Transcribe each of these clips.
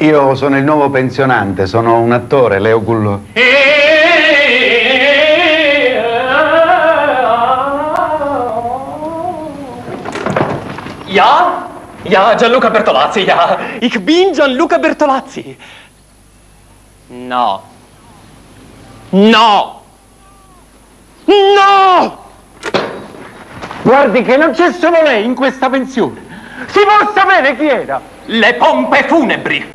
Io sono il nuovo pensionante, sono un attore, Leo Gullo. Ja? Ja, Gianluca Bertolazzi, ja. Ich bin Gianluca Bertolazzi. No. No. No! Guardi che non c'è solo lei in questa pensione. Si può sapere chi era? Le pompe funebri.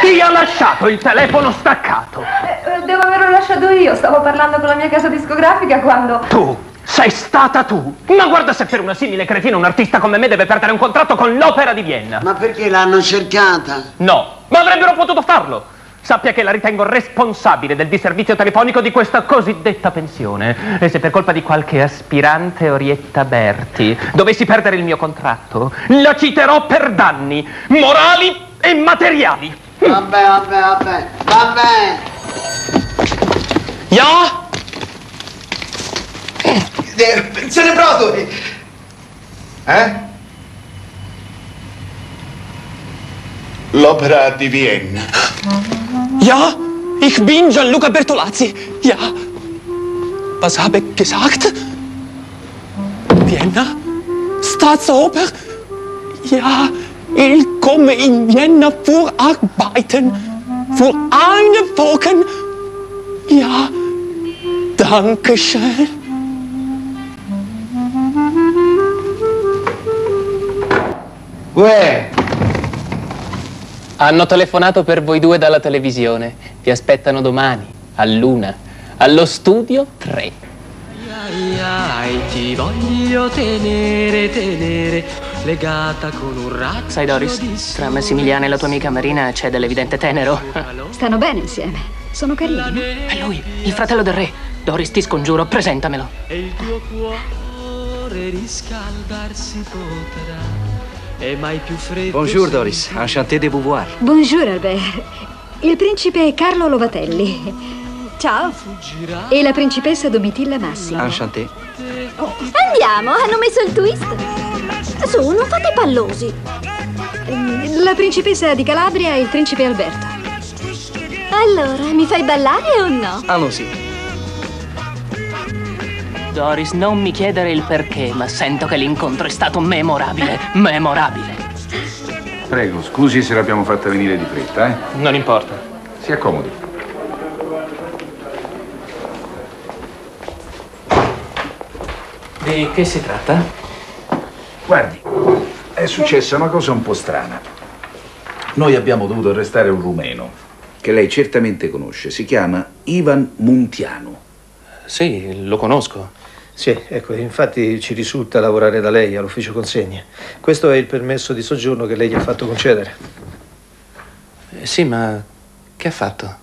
Chi ha lasciato il telefono staccato? Eh, devo averlo lasciato io, stavo parlando con la mia casa discografica quando... Tu sei stata tu! Ma guarda se per una simile cretina un artista come me deve perdere un contratto con l'Opera di Vienna! Ma perché l'hanno cercata? No, ma avrebbero potuto farlo! Sappia che la ritengo responsabile del disservizio telefonico di questa cosiddetta pensione. E se per colpa di qualche aspirante Orietta Berti dovessi perdere il mio contratto, la citerò per danni morali e materiali. Vabbè, vabbè, vabbè, vabbè. Ja? Pensione Broadway! Eh? L'opera di Vienna. Ja, ich bin Gianluca Bertolazzi. Ja. Was habe ich gesagt? Vienna? Staatsoper? Ja, ich komme in Vienna für arbeiten. Für eine Woche. Ja, danke schön. Uè, Hanno telefonato per voi due dalla televisione. Vi aspettano domani, a luna, allo studio 3. Ai, ai, ti voglio tenere, tenere, legata con un razzo Sai Doris, tra Massimiliano e la tua amica Marina c'è dell'evidente tenero. Stanno bene insieme, sono carini. È lui, il fratello del re. Doris, ti scongiuro, presentamelo. E il tuo cuore riscaldarsi potrà Bonjour Doris, enchanté de vous voir. Bonjour Albert. Il principe Carlo Lovatelli. Ciao. E la principessa Domitilla Massimo. Enchanté. Andiamo, hanno messo il twist. Su, non fate pallosi. La principessa di Calabria e il principe Alberto. Allora, mi fai ballare o no? Allons-y. Doris, non mi chiedere il perché, ma sento che l'incontro è stato memorabile. Memorabile. Prego, scusi se l'abbiamo fatta venire di fretta, eh? Non importa. Si accomodi. Di che si tratta? Guardi, è successa una cosa un po' strana. Noi abbiamo dovuto arrestare un rumeno, che lei certamente conosce. Si chiama Ivan Muntiano. Sì, lo conosco. Sì, ecco, infatti ci risulta lavorare da lei all'ufficio consegne. Questo è il permesso di soggiorno che lei gli ha fatto concedere. Eh, Sì, ma che ha fatto?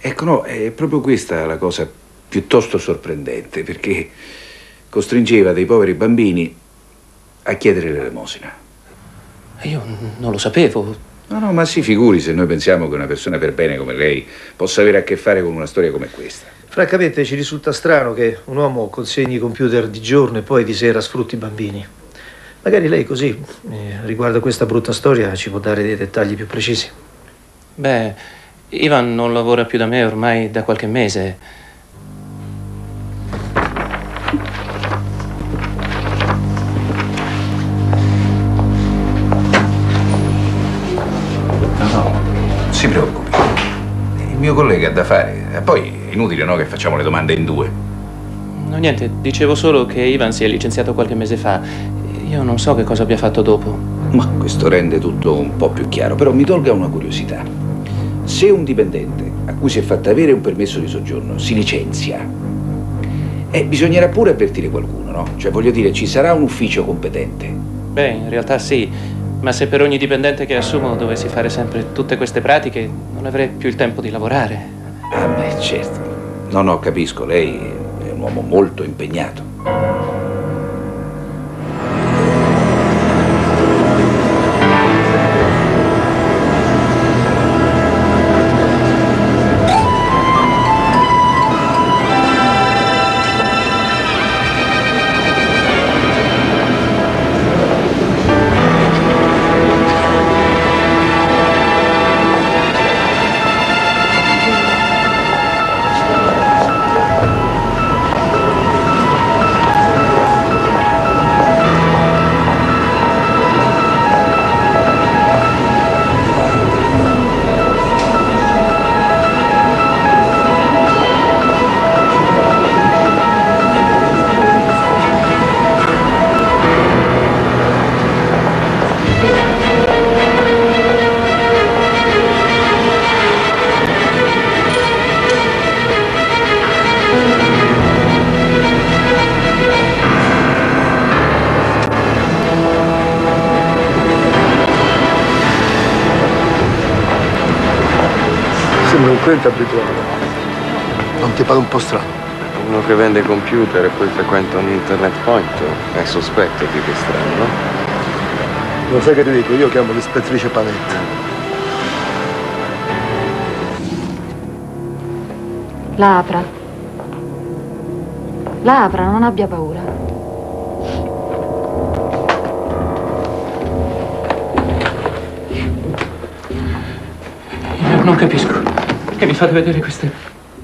Ecco, no, è proprio questa la cosa piuttosto sorprendente, perché costringeva dei poveri bambini a chiedere l'elemosina. Io non lo sapevo. No, no, ma si figuri se noi pensiamo che una persona per bene come lei possa avere a che fare con una storia come questa. Francamente ci risulta strano che un uomo consegni i computer di giorno e poi di sera sfrutti i bambini. Magari lei così, eh, riguardo a questa brutta storia, ci può dare dei dettagli più precisi. Beh, Ivan non lavora più da me ormai da qualche mese. Mio collega ha da fare. E poi è inutile, no, che facciamo le domande in due. No, niente, dicevo solo che Ivan si è licenziato qualche mese fa. Io non so che cosa abbia fatto dopo. Ma questo rende tutto un po' più chiaro, però mi tolga una curiosità. Se un dipendente a cui si è fatto avere un permesso di soggiorno si licenzia, eh, bisognerà pure avvertire qualcuno, no? Cioè, voglio dire, ci sarà un ufficio competente. Beh, in realtà sì, ma se per ogni dipendente che assumo dovessi fare sempre tutte queste pratiche, non avrei più il tempo di lavorare. Ah, beh, certo. No, no, capisco, lei è un uomo molto impegnato. Delinquente abituale. Non ti pare un po' strano? Uno che vende computer e poi frequenta un internet point è sospetto più che strano, no? Lo sai che ti dico? Io chiamo l'ispettrice Panetti. La apra. La apra, non abbia paura. Io non capisco. Perché mi fate vedere queste...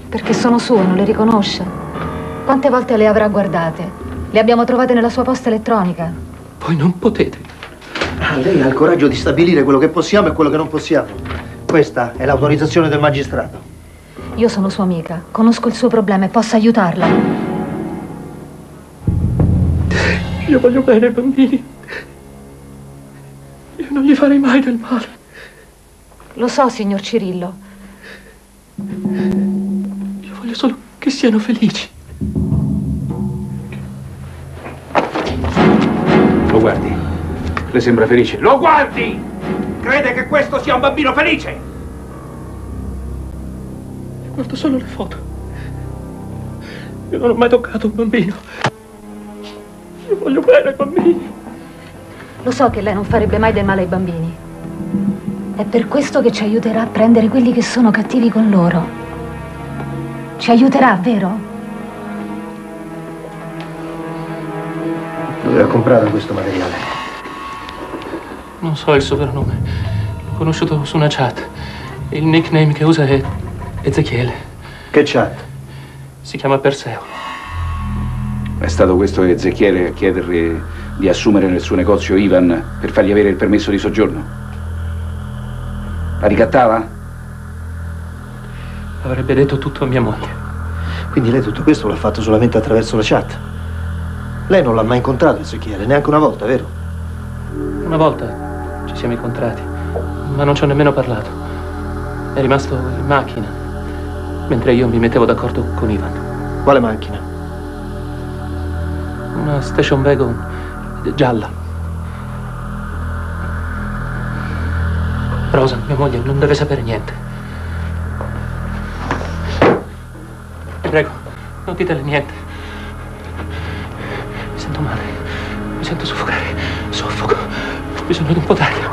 Perché sono sue, non le riconosce. Quante volte le avrà guardate? Le abbiamo trovate nella sua posta elettronica. Voi non potete. Ah, lei ha il coraggio di stabilire quello che possiamo e quello che non possiamo. Questa è l'autorizzazione del magistrato. Io sono sua amica, conosco il suo problema e posso aiutarla. Io voglio bene ai bambini. Io non gli farei mai del male. Lo so, signor Cirillo. Io voglio solo che siano felici. Lo guardi? Le sembra felice? Lo guardi! Crede che questo sia un bambino felice? Guardo solo le foto. Io non ho mai toccato un bambino. Io voglio bene ai bambini. Lo so che lei non farebbe mai del male ai bambini. È per questo che ci aiuterà a prendere quelli che sono cattivi con loro. Ci aiuterà, vero? Dove ha comprato questo materiale? Non so il soprannome. L'ho conosciuto su una chat. Il nickname che usa è Ezechiele. Che chat? Si chiama Perseo. È stato questo Ezechiele a chiederle di assumere nel suo negozio Ivan per fargli avere il permesso di soggiorno? La ricattava? Avrebbe detto tutto a mia moglie. Quindi lei tutto questo l'ha fatto solamente attraverso la chat? Lei non l'ha mai incontrato Ezechiele, neanche una volta, vero? Una volta ci siamo incontrati, ma non ci ho nemmeno parlato. È rimasto in macchina, mentre io mi mettevo d'accordo con Ivan. Quale macchina? Una station wagon gialla. Rosa, mia moglie, non deve sapere niente. Prego, non ditele niente. Mi sento male. Mi sento soffocare. Soffoco. Ho bisogno di un po' d'aria.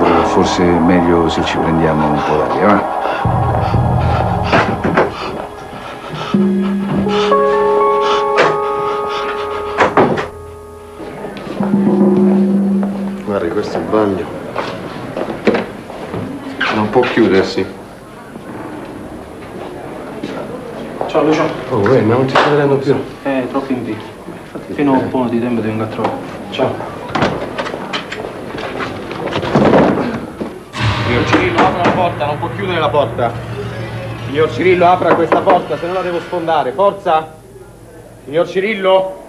Che forse è meglio se ci prendiamo un po' d'aria, va? Guardi, questo è il bagno. Può chiudersi. Ciao Lucio. Oh, ma non ti sto vedendo più. Eh, troppo in invito. Fino a un po' di tempo ti vengo a trovare. Ciao. Signor Cirillo, apra la porta, non può chiudere la porta. Signor Cirillo, apra questa porta, se no la devo sfondare. Forza! Signor Cirillo?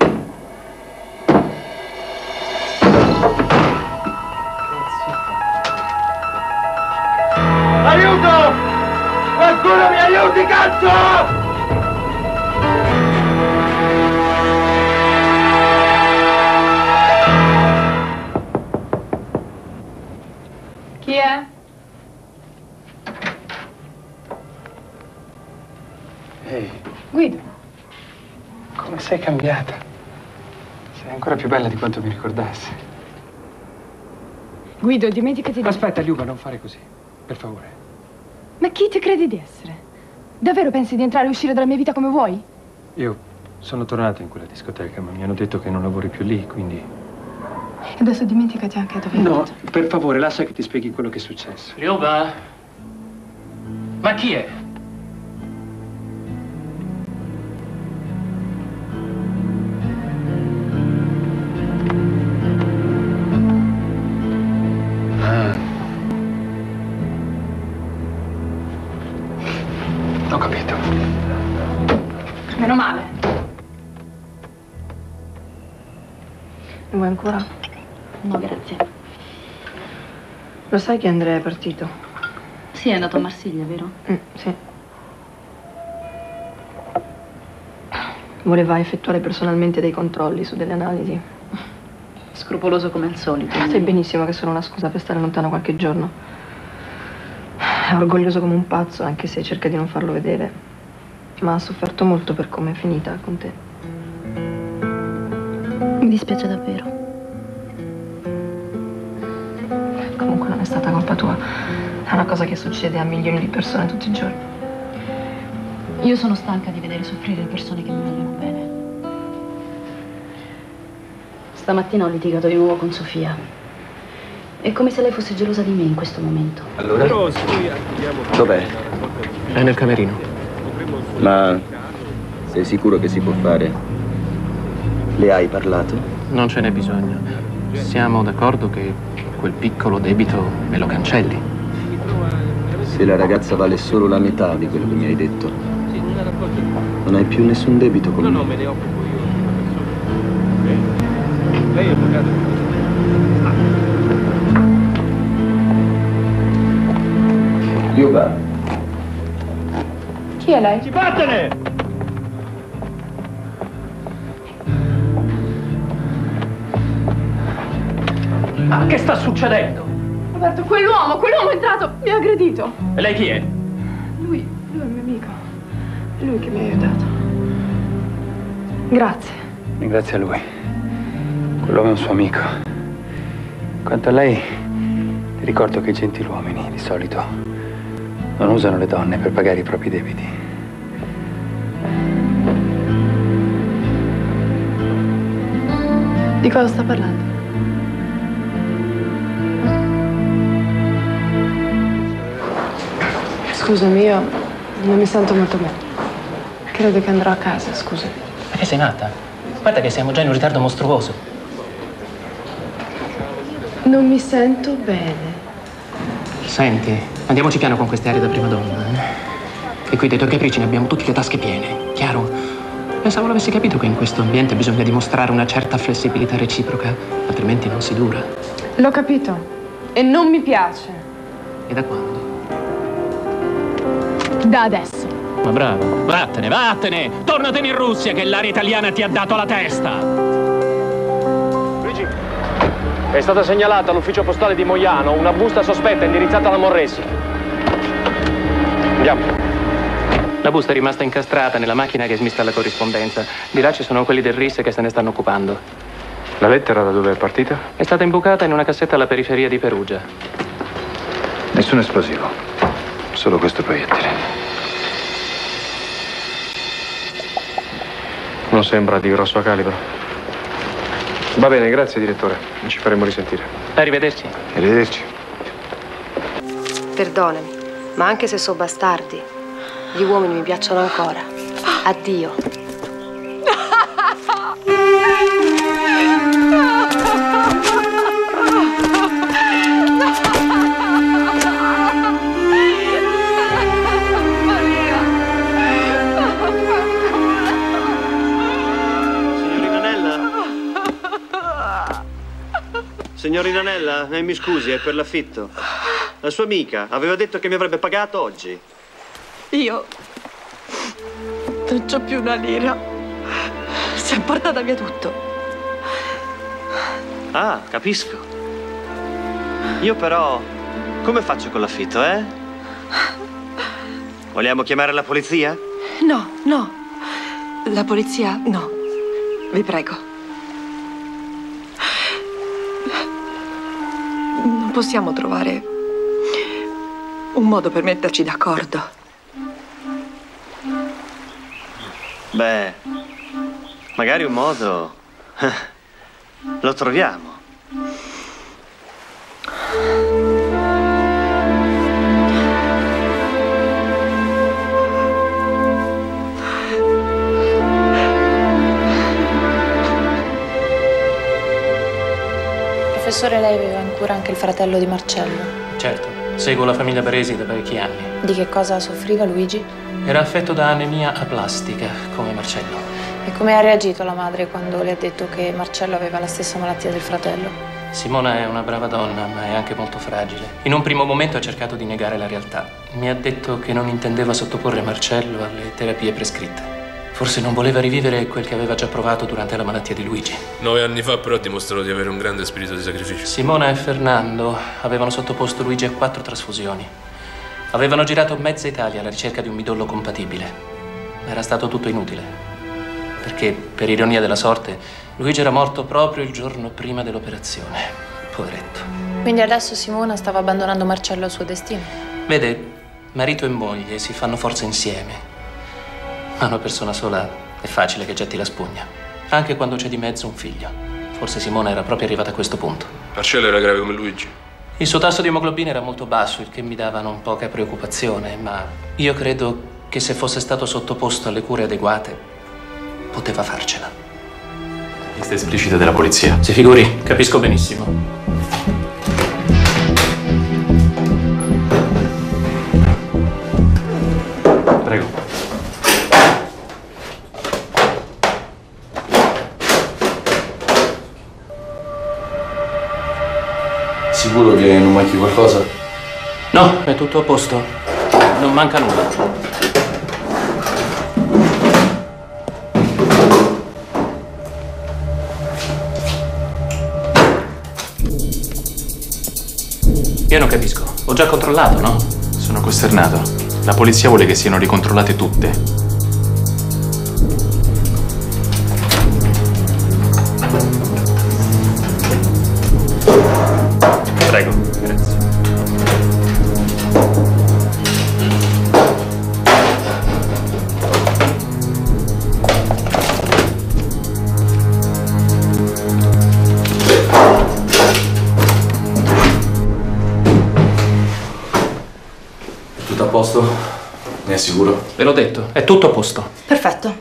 Mi aiuti, cazzo! Chi è? Ehi, Guido. come sei cambiata? Sei ancora più bella di quanto mi ricordassi. Guido, dimenticati di... Aspetta, Liuba, non fare così. Per favore. Ma chi ti credi di essere? Davvero pensi di entrare e uscire dalla mia vita come vuoi? Io sono tornato in quella discoteca, ma mi hanno detto che non lavori più lì, quindi... E adesso dimenticati anche dove No, per favore, lascia che ti spieghi quello che è successo. Liuba? Ma chi è? Ne vuoi ancora? No, grazie. Lo sai che Andrea è partito? Sì, è andato a Marsiglia, vero? Mm, sì. Voleva effettuare personalmente dei controlli su delle analisi. Scrupoloso come al solito. Sai benissimo che è solo una scusa per stare lontano qualche giorno. È orgoglioso come un pazzo, anche se cerca di non farlo vedere. Ma ha sofferto molto per come è finita con te. Mi dispiace davvero. Comunque non è stata colpa tua. È una cosa che succede a milioni di persone tutti i giorni. Io sono stanca di vedere soffrire le persone che mi vogliono bene. Stamattina ho litigato di nuovo con Sofia. È come se lei fosse gelosa di me in questo momento. Allora? Dov'è? È nel camerino. Ma sei sicuro che si può fare? Le hai parlato? Non ce n'è bisogno. Siamo d'accordo che quel piccolo debito me lo cancelli. Se la ragazza vale solo la metà di quello che mi hai detto, non hai più nessun debito con me. me ne occupo io. Lei è avvocato. Yuba, Chi è lei? Vattene! Ma che sta succedendo? Roberto, quell'uomo, quell'uomo è entrato, mi ha aggredito. E lei chi è? Lui, lui è il mio amico. È lui che mi ha aiutato. Grazie. Grazie a lui. Quell'uomo è un suo amico. Quanto a lei, ti ricordo che i gentiluomini, di solito, non usano le donne per pagare i propri debiti. Di cosa sta parlando? Scusami, io non mi sento molto bene. Credo che andrò a casa, scusa. Ma che sei matta? Guarda che siamo già in un ritardo mostruoso. Non mi sento bene. Senti, andiamoci piano con queste aree da prima donna. eh. E qui dei tuoi capricci ne abbiamo tutte le tasche piene, chiaro? Pensavo l'avessi capito che in questo ambiente bisogna dimostrare una certa flessibilità reciproca, altrimenti non si dura. L'ho capito. E non mi piace. E da quando? Da adesso. Ma bravo, vattene, vattene! Tornatene in Russia che l'aria italiana ti ha dato la testa! Luigi, è stata segnalata all'ufficio postale di Moiano una busta sospetta indirizzata alla Morresi. Andiamo. La busta è rimasta incastrata nella macchina che smista la corrispondenza. Di là ci sono quelli del RIS che se ne stanno occupando. La lettera da dove è partita? È stata imbucata in una cassetta alla periferia di Perugia. nessun esplosivo. Solo questo proiettile. Non sembra di grosso calibro. Va bene, grazie direttore. Ci faremo risentire. Arrivederci. Arrivederci. Perdonami, ma anche se so bastardi, gli uomini mi piacciono ancora. Addio. Signorina Nella, eh, mi scusi, è per l'affitto. La sua amica aveva detto che mi avrebbe pagato oggi. Io non c'ho più una lira. Si è portata via tutto. Ah, capisco. Io però... Come faccio con l'affitto, eh? Vogliamo chiamare la polizia? No, no. La polizia, no. Vi prego. Non possiamo trovare un modo per metterci d'accordo. Beh, magari un modo... Lo troviamo. Professore, lei aveva cura anche il fratello di Marcello. Certo, seguo la famiglia Baresi da parecchi anni. Di che cosa soffriva Luigi? Era affetto da anemia aplastica, come Marcello. E come ha reagito la madre quando le ha detto che Marcello aveva la stessa malattia del fratello? Simona è una brava donna, ma è anche molto fragile. In un primo momento ha cercato di negare la realtà. Mi ha detto che non intendeva sottoporre Marcello alle terapie prescritte. Forse non voleva rivivere quel che aveva già provato durante la malattia di Luigi. Nove anni fa però ha dimostrato di avere un grande spirito di sacrificio. Simona e Fernando avevano sottoposto Luigi a quattro trasfusioni. Avevano girato mezza Italia alla ricerca di un midollo compatibile. Ma era stato tutto inutile. Perché, per ironia della sorte, Luigi era morto proprio il giorno prima dell'operazione. Poveretto. Quindi adesso Simona stava abbandonando Marcello al suo destino. Vede, marito e moglie si fanno forza insieme. Ma una persona sola è facile che getti la spugna. Anche quando c'è di mezzo un figlio. Forse Simona era proprio arrivata a questo punto. Marcello era grave come Luigi. Il suo tasso di emoglobina era molto basso, il che mi dava non poca preoccupazione, ma io credo che se fosse stato sottoposto alle cure adeguate, poteva farcela. Lista esplicita della polizia. Si figuri, capisco benissimo. Sicuro che non manchi qualcosa? No, è tutto a posto. Non manca nulla. Io non capisco. Ho già controllato, no? Sono costernato. La polizia vuole che siano ricontrollate tutte. Ve l'ho detto, è tutto a posto. Perfetto.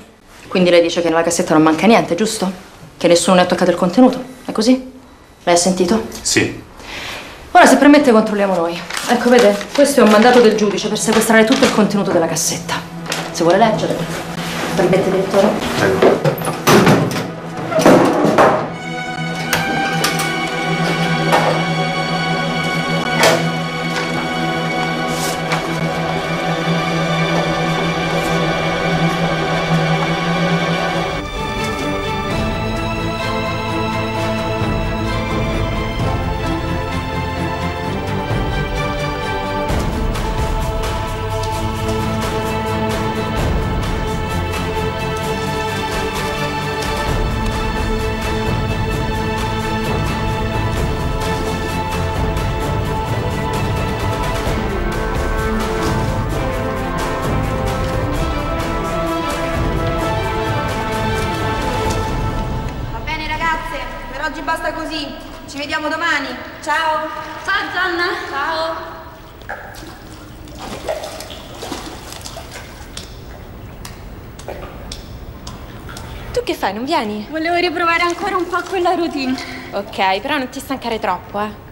Quindi lei dice che nella cassetta non manca niente, giusto? Che nessuno ne ha toccato il contenuto. È così? Lei ha sentito? Sì. Ora, se permette, controlliamo noi. Ecco, vede, questo è un mandato del giudice per sequestrare tutto il contenuto della cassetta. Se vuole leggere. Permette, direttore? Prego. Tu che fai, non vieni? Volevo riprovare ancora un po' quella routine. Ok, però non ti stancare troppo, eh.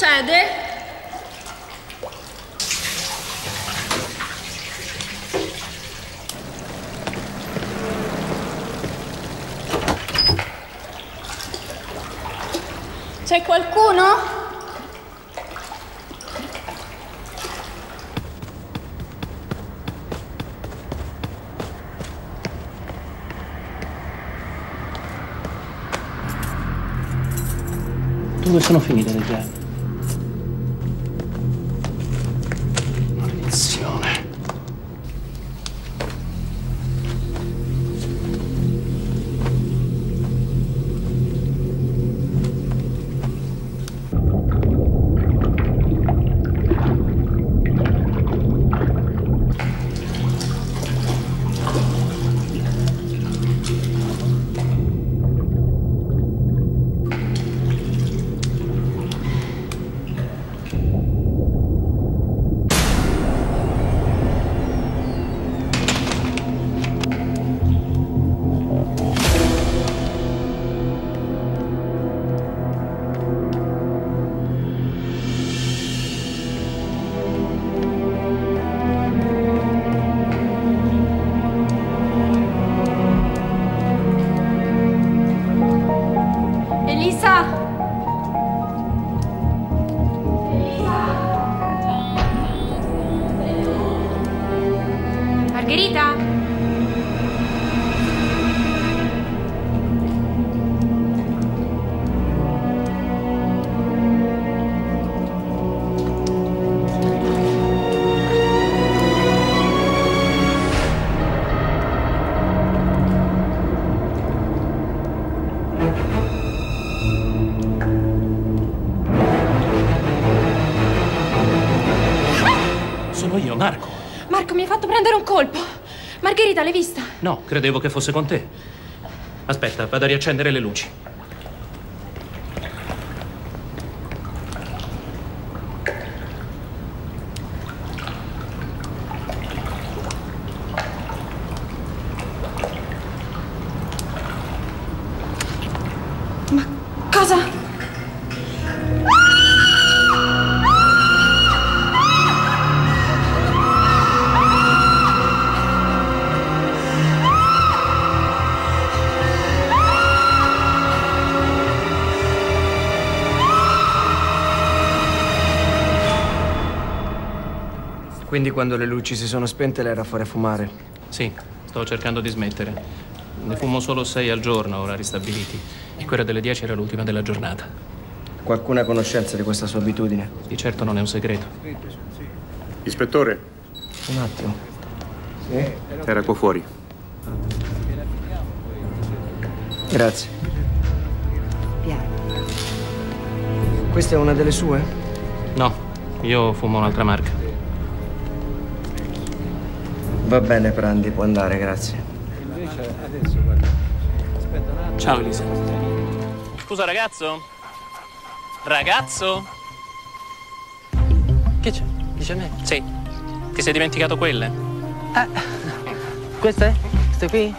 Succede? C'è qualcuno? Dove sono finite fatto prendere un colpo. Margherita, l'hai vista? No, credevo che fosse con te. Aspetta, vado a riaccendere le luci. Quindi quando le luci si sono spente lei era fuori a fumare? Sì, sto cercando di smettere. Ne fumo solo sei al giorno, ora ristabiliti. E quella delle 10 era l'ultima della giornata. Qualcuno ha conoscenza di questa sua abitudine? Di certo non è un segreto. Ispettore, Un attimo. era qua fuori. Grazie. Questa è una delle sue? No, io fumo un'altra marca. Va bene, Prandi, può andare, grazie. Invece adesso guarda. Aspetta un attimo. Ciao, Elisa. Scusa, ragazzo? Ragazzo? Che c'è? Dice a me? Sì. Ti sei dimenticato quelle? Queste? Queste qui?